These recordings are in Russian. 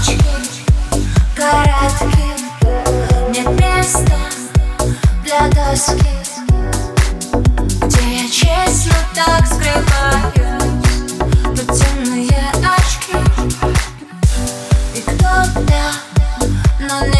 ночь городки Нет для доски. Где честно так скрываюсь Потемные очки. И кто-то, но не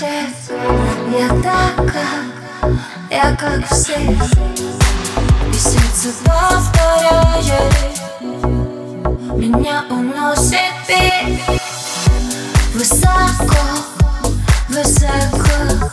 отец Я так, как, я как все. И сердце повторяет. Меня уносит ты Высоко, высоко.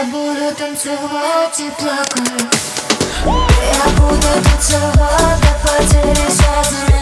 Я буду танцевать и плакать. Я буду танцевать до потери сознания